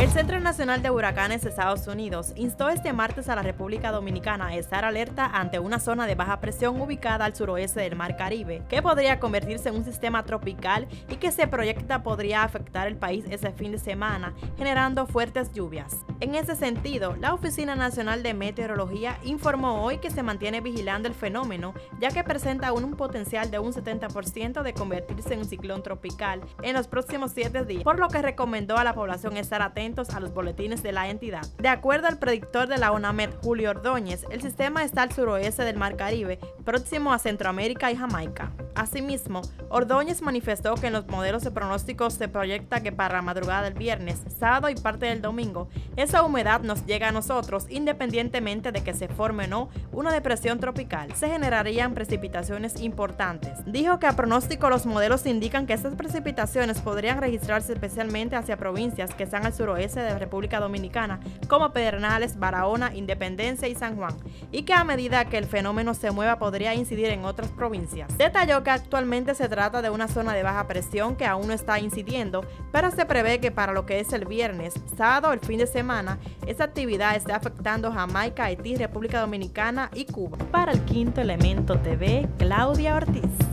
El Centro Nacional de Huracanes de Estados Unidos instó este martes a la República Dominicana a estar alerta ante una zona de baja presión ubicada al suroeste del Mar Caribe, que podría convertirse en un sistema tropical y que se proyecta podría afectar el país ese fin de semana, generando fuertes lluvias. En ese sentido, la Oficina Nacional de Meteorología informó hoy que se mantiene vigilando el fenómeno, ya que presenta un, potencial de un 70% de convertirse en un ciclón tropical en los próximos 7 días, por lo que recomendó a la población estar atenta a los boletines de la entidad. De acuerdo al predictor de la ONAMED, Julio Ordóñez, el sistema está al suroeste del Mar Caribe, próximo a Centroamérica y Jamaica. Asimismo, Ordóñez manifestó que en los modelos de pronósticos se proyecta que para la madrugada del viernes, sábado y parte del domingo, esa humedad nos llega a nosotros independientemente de que se forme o no una depresión tropical. Se generarían precipitaciones importantes. Dijo que a pronóstico los modelos indican que estas precipitaciones podrían registrarse especialmente hacia provincias que están al suroeste de la República Dominicana, como Pedernales, Barahona, Independencia y San Juan, y que a medida que el fenómeno se mueva podría incidir en otras provincias. Detalló que actualmente se trata de una zona de baja presión que aún no está incidiendo, pero se prevé que para lo que es el viernes, sábado, el fin de semana, esta actividad esté afectando Jamaica, Haití, República Dominicana y Cuba. Para el quinto elemento TV, Claudia Ortiz.